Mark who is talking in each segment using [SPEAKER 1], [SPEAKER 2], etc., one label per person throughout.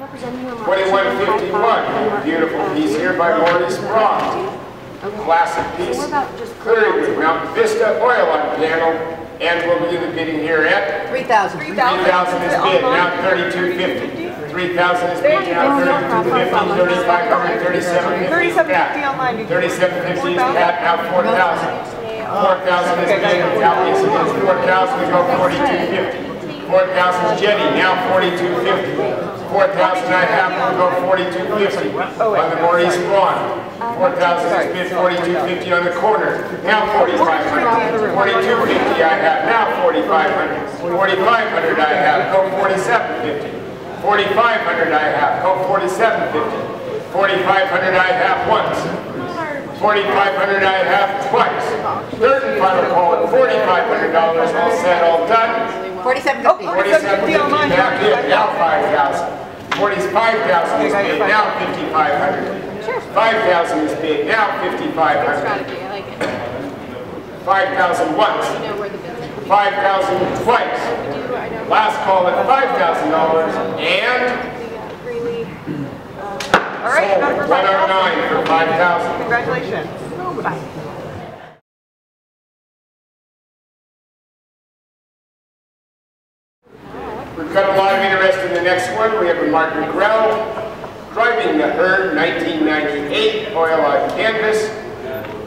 [SPEAKER 1] representing you on
[SPEAKER 2] Twenty-one fifty-one, beautiful piece here by Morty Sprague. Classic piece,
[SPEAKER 1] So we're about just
[SPEAKER 3] clearing with Mountain Vista oil on panel, and we'll begin the bidding here at?
[SPEAKER 4] 3,000.
[SPEAKER 3] three thousand is bid, now thirty-two fifty. Three thousand is bid, now thirty-two fifty, thirty-five hundred, thirty-seven fifty.
[SPEAKER 5] Thirty-seven fifty online. you can-
[SPEAKER 3] Thirty-seven fifty is Pat, now four thousand. Four thousand is bid, now Lisa is four thousand, we go forty-two fifty. Four thousand is Jenny, now forty-two fifty. Four thousand I have, we'll go forty-two fifty on the Maurice Braun. Four thousand is bid, forty-two fifty on the corner, now forty-five hundred. Forty-two fifty I have, now forty-five hundred. Forty-five hundred I have, go forty-seven fifty. Forty-five hundred I have, go forty-seven fifty. Forty-five hundred I have once. Forty-five hundred I have twice. Third and final call at forty-five hundred dollars, all set, all done.
[SPEAKER 4] 4750.
[SPEAKER 3] Forty-seven fifty, now bid, now five thousand. Forty-five thousand is bid, now fifty-five hundred. Sure. Five thousand is bid, now fifty-five hundred.
[SPEAKER 1] strategy, I like it.
[SPEAKER 3] Five thousand once,
[SPEAKER 1] You know where the business.
[SPEAKER 3] five thousand twice.
[SPEAKER 1] Do, I know.
[SPEAKER 3] Last call at five thousand dollars, and
[SPEAKER 1] We got freely.
[SPEAKER 5] Uh, all right,
[SPEAKER 3] sold
[SPEAKER 5] number
[SPEAKER 3] one oh nine for five thousand.
[SPEAKER 5] Congratulations.
[SPEAKER 3] We've got a lot of interest in the next one. We have a Martin Grelle driving the Herd, 1998 oil on canvas.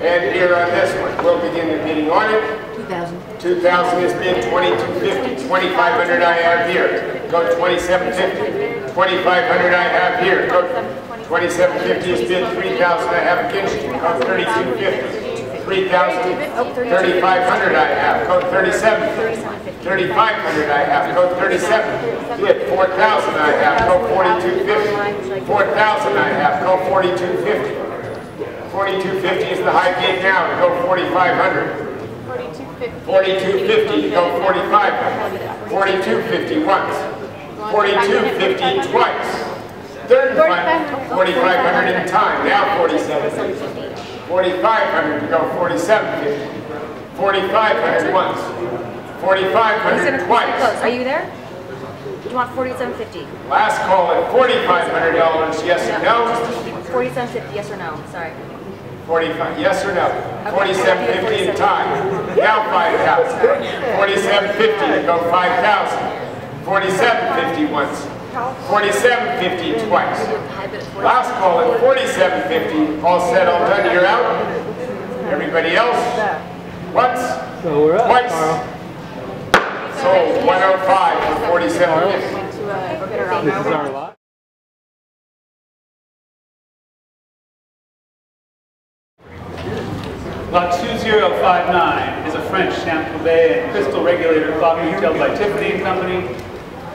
[SPEAKER 3] And here on this one, we'll begin the bidding on it.
[SPEAKER 4] 2,000.
[SPEAKER 3] 2,000 is bid, 2250, 2,500 I have here. Go 2750. 2,500 I have here. Go 2750 is bid, 3,000 I have against you. Go 3250. 3,000, 3,500 I have. code 37, 3,500 I have. code 37. Bid 4,000 I have. code 4250. 4,000 I have. Go 4250. 4250 is the high bid now. Go 4,500.
[SPEAKER 1] Forty-two fifty.
[SPEAKER 3] 4250, go 4500. 4250 once. 4250 twice. Third and final, 4500 in time, now 4750. 4500 to go 4750. 4500 once. 4500 twice.
[SPEAKER 6] Are you there? Do you want forty-seven fifty?
[SPEAKER 3] Last call at $4,500, yes or no?
[SPEAKER 6] Forty-seven fifty, yes or no? Sorry.
[SPEAKER 3] 45, yes or no? 4750 in time. Now 5,000. 4750 to go 5,000. 4750 once. 4750 twice. Last call at 4750. All set, all done. You're out. Everybody else? Once.
[SPEAKER 7] So we're up,
[SPEAKER 3] Twice.
[SPEAKER 7] Carl.
[SPEAKER 3] Sold 105 for 4750.
[SPEAKER 1] To, uh, get her out.
[SPEAKER 7] This is our lot.
[SPEAKER 8] Lot 2059 is a French Champleve and crystal regulator clock retailed by Tiffany and Company.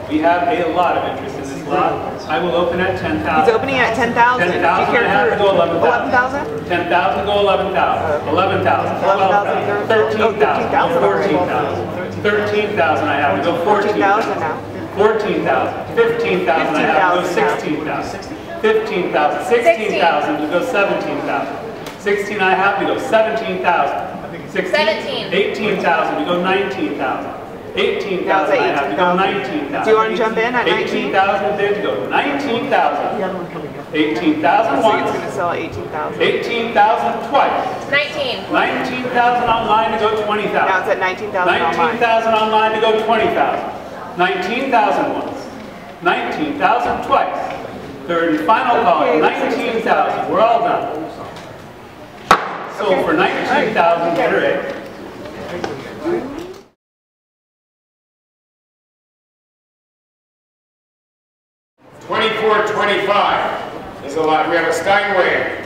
[SPEAKER 8] We have a lot of interest in this lot. I will open at 10,000.
[SPEAKER 5] He's opening at ten thousand.
[SPEAKER 8] 10,000 and a half to go 11,000.
[SPEAKER 5] Eleven thousand?
[SPEAKER 8] 10,000 go 11,000. 11,000.
[SPEAKER 5] 11,000,
[SPEAKER 8] 13,000.
[SPEAKER 5] oh,
[SPEAKER 8] 13,000. 13,000 I have to go 14,000.
[SPEAKER 5] 14,000 now.
[SPEAKER 8] 14,000. 15,000 I have to go 16,000. 15,000. 16,000 to go 17,000. 16 I have to go 17,000. 16.
[SPEAKER 6] 17.
[SPEAKER 8] 18,000 to go 19,000. 18,000 19,000.
[SPEAKER 5] Do you want to jump in at 19?
[SPEAKER 8] 18,000 there to go. 19,000. 18,000 once.
[SPEAKER 5] going to sell 18,000.
[SPEAKER 8] 18,000 twice.
[SPEAKER 6] 19.
[SPEAKER 8] 19,000 online to go 20,000.
[SPEAKER 5] Now it's at 19,000 online.
[SPEAKER 8] 19,000 online to go 20,000. 19,000 once. 19,000 twice. Third and final call, 19,000. We're all done. So for 19,000, enter
[SPEAKER 3] it. 2425 is a lot. We have a Steinway,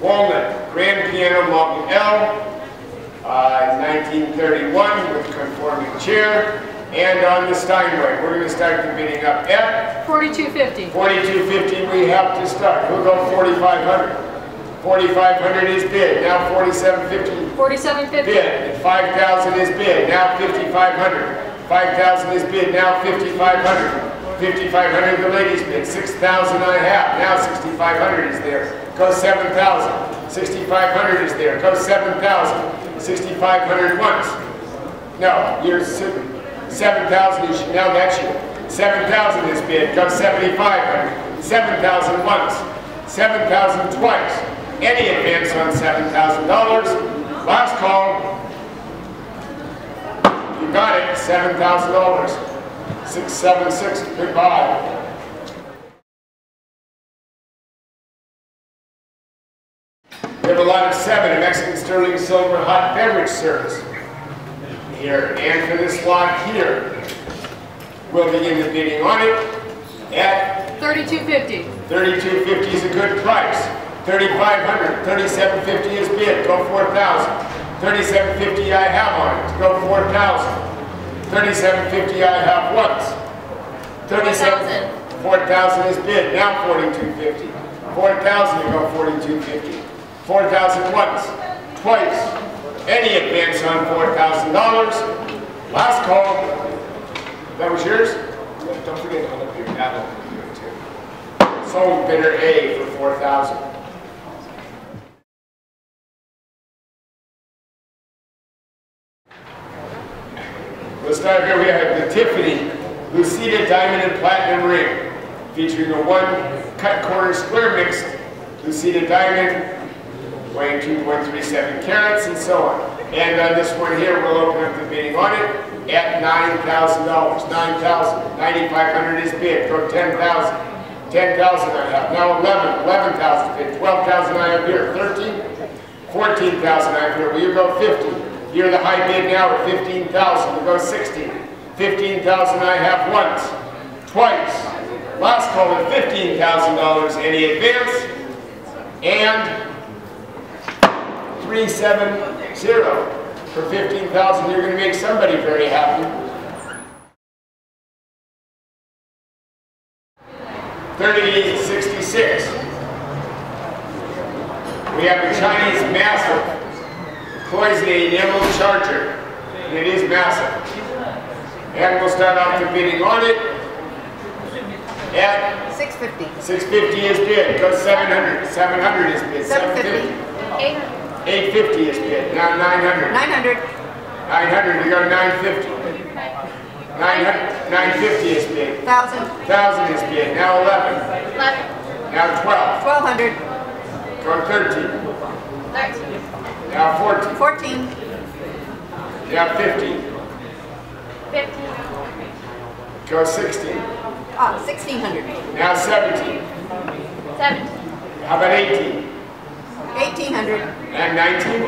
[SPEAKER 3] Walnut, Grand Piano Model L, uh, 1931 with conforming chair. And on the Steinway, we're going to start the bidding up at?
[SPEAKER 1] 4250.
[SPEAKER 3] 4250 we have to start. We'll go 4500. 4,500 is bid, now 4,750.
[SPEAKER 1] 4,750.
[SPEAKER 3] Bid, 5,000 is bid, now 5,500. 5,000 is bid, now 5,500. 5,500 the ladies bid, 6,000 I have, now 6,500 is there. Go 7,000. 6,500 is there, go 7,000. 6,500 once. No, you're 7,000 is, now that's you. 7,000 is bid, go 7,500. 7,000 once, 7,000 twice. Any advance on $7,000. Last call. You got it, $7,000. 676, goodbye. We have a lot of seven, a Mexican sterling silver hot beverage service here. And for this lot here, we'll begin the bidding on it at
[SPEAKER 1] 3250.
[SPEAKER 3] 3250 is a good price. 3500, 3750 is bid, go 4000. 3750 I have on it, go 4000. 3750 I have once. 37 4000 is bid, now 4250. 4000 you go 4250. 4000 once, twice. Any advance on $4,000. Last call. That was yours? Don't forget to hold up your gavel. Sold bidder A for 4000 We'll start here. We have the Tiffany Lucida Diamond and Platinum Ring, featuring a one cut corner square mixed Lucida Diamond, weighing 2.37 carats and so on. And on this one here, we'll open up the bidding on it at $9,000. 9,000. 9,500 is bid. Go 10,000. 10,000 I have. Now 11. 11,000 bid. 12,000 I have here. 13. 14,000 I have here. Will you go 50? You're the high bid now at 15,000. We'll go 16. 15,000 I have once. Twice. Last call at $15,000. Any advance? And 370 for 15,000. You're going to make somebody very happy. 3066. We have a Chinese massive Cloisonne emerald charger. And it is massive. And we'll start off the bidding on it at
[SPEAKER 5] 650.
[SPEAKER 3] 650 is bid. Go 700. 700 is bid.
[SPEAKER 5] 750.
[SPEAKER 3] 850 is bid. Now 900.
[SPEAKER 5] 900.
[SPEAKER 3] 900, we got 950. 900, 950 is bid.
[SPEAKER 5] 1,000.
[SPEAKER 3] 1,000 is bid. Now 11.
[SPEAKER 1] 11.
[SPEAKER 3] Now 12.
[SPEAKER 5] 1,200.
[SPEAKER 3] Go 13.
[SPEAKER 1] 13.
[SPEAKER 3] Now 14.
[SPEAKER 5] 14.
[SPEAKER 3] Now 15.
[SPEAKER 1] 15.
[SPEAKER 3] Go 16.
[SPEAKER 5] Ah, 1,600.
[SPEAKER 3] Now 17.
[SPEAKER 1] 17.
[SPEAKER 3] How about 18?
[SPEAKER 5] 1,800.
[SPEAKER 3] And 19?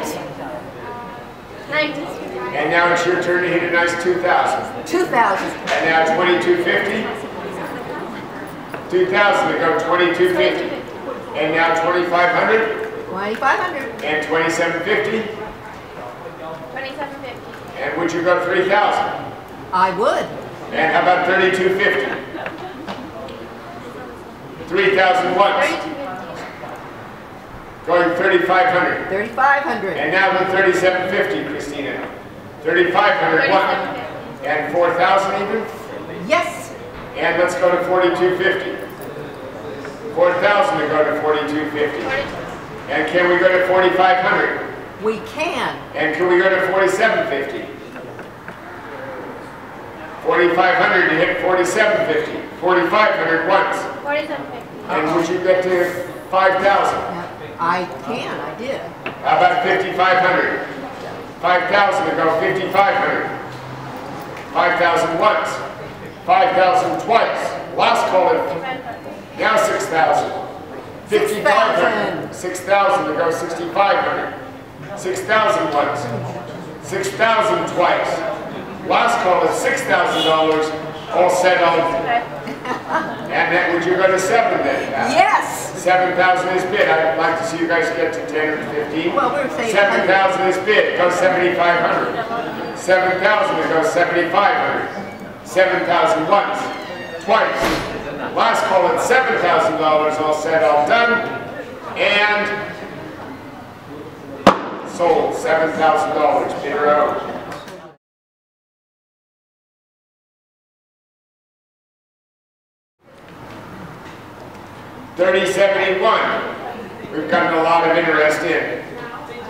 [SPEAKER 1] 19.
[SPEAKER 3] And now it's your turn to hit a nice 2,000.
[SPEAKER 5] 2,000.
[SPEAKER 3] And now 2250. 2,000 to go 2250. And now 2,500
[SPEAKER 5] 2,500.
[SPEAKER 3] and 2750.
[SPEAKER 1] 2750.
[SPEAKER 3] And would you go 3,000?
[SPEAKER 5] I would.
[SPEAKER 3] And how about 3250? 3,000 once.
[SPEAKER 1] 3250.
[SPEAKER 3] Going 3,500.
[SPEAKER 5] 3,500.
[SPEAKER 3] And now the 3,750, Christina. 3,500 once.
[SPEAKER 1] 3750.
[SPEAKER 3] And 4,000 even?
[SPEAKER 5] Yes.
[SPEAKER 3] And let's go to 4250. 4,000 to go to 4250.
[SPEAKER 1] 42.
[SPEAKER 3] And can we go to 4,500?
[SPEAKER 5] We can.
[SPEAKER 3] And can we go to 4750? 4,500 to hit 4750. 4,500 once.
[SPEAKER 1] 4750.
[SPEAKER 3] And would you get to 5,000?
[SPEAKER 5] Yeah, I can. I did.
[SPEAKER 3] How about 5,500? 5,000 to go 5,500. 5,000 once. 5,000 twice. Last call it. Now 6,000. 5,500. 6,000 to go 6,500. 6,000 once. 6,000 twice. Last call is $6,000. All set on. And then would you go to seven then?
[SPEAKER 5] Yes.
[SPEAKER 3] 7,000 is bid. I'd like to see you guys get to 10 or 15.
[SPEAKER 5] Well, we were saying
[SPEAKER 3] 7,000 is bid. Go 7,500. 7,000 to go 7,500. 7,000 once, twice. Last call at $7,000. All set, all done. And sold $7,000. Bidder out. Thirty seventy-one, we've gotten a lot of interest in.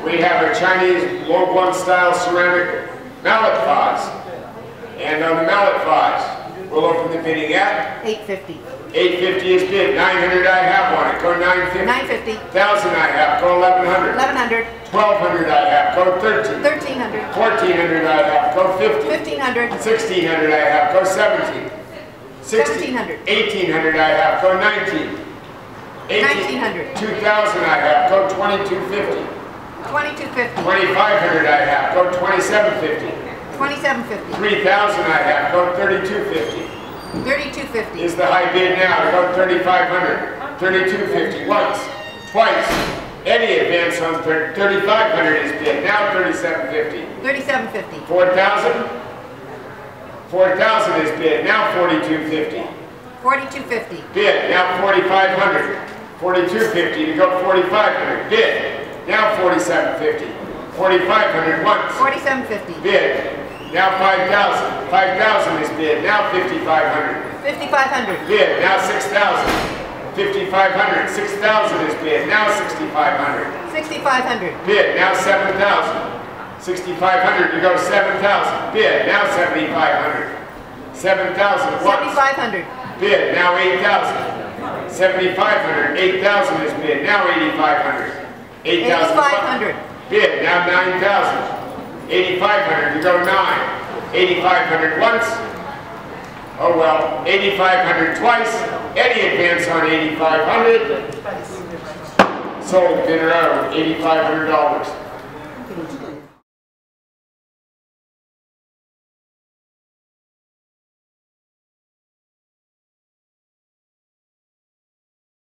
[SPEAKER 3] We have a Chinese Longquan style ceramic mallet vase. And on the mallet vase, we'll the bidding at
[SPEAKER 5] 850.
[SPEAKER 3] 850 is bid, 900 I have on it, go 950.
[SPEAKER 5] Nine fifty.
[SPEAKER 3] 1,000 I have, go 1,100.
[SPEAKER 5] Eleven hundred.
[SPEAKER 3] 1,200 I have, go 13.
[SPEAKER 5] Thirteen hundred.
[SPEAKER 3] 1,400 I have, go 50.
[SPEAKER 5] Fifteen hundred.
[SPEAKER 3] 1,600 I have, go 17. 16
[SPEAKER 5] 1700.
[SPEAKER 3] 1,800 I have, go 19.
[SPEAKER 5] 1900.
[SPEAKER 3] 2,000 I have, go 2250.
[SPEAKER 5] Twenty-two fifty.
[SPEAKER 3] 2,500 I have, go 2750.
[SPEAKER 5] Twenty-seven fifty.
[SPEAKER 3] 3,000 I have, go 3250.
[SPEAKER 5] Thirty-two fifty.
[SPEAKER 3] Is the high bid now, go 3,500. 3250 once, twice. Any advance on 3,500 is bid, now 3750.
[SPEAKER 5] Thirty-seven fifty.
[SPEAKER 3] 4,000? 4,000 is bid, now 4250.
[SPEAKER 5] Forty-two fifty.
[SPEAKER 3] Bid, now 4,500. 4250 to go 4,500. Bid, now 4750. 4,500 once.
[SPEAKER 5] Forty-seven fifty.
[SPEAKER 3] Bid, now 5,000. 5,000 is bid, now 5,500.
[SPEAKER 5] Fifty-five hundred.
[SPEAKER 3] Bid, now 6,000. 5,500. 6,000 is bid, now 6,500.
[SPEAKER 5] Sixty-five hundred.
[SPEAKER 3] Bid, now 7,000. 6,500 to go 7,000. Bid, now 7,500. 7,000 once.
[SPEAKER 5] Seventy-five hundred.
[SPEAKER 3] Bid, now 8,000. 7,500, 8,000 is bid, now 8,500. 8,000.
[SPEAKER 5] Eighty-five hundred.
[SPEAKER 3] Bid, now 9,000. 8,500 you go 9. 8,500 once. Oh well, 8,500 twice. Any advance on 8,500. Sold or out, $8,500.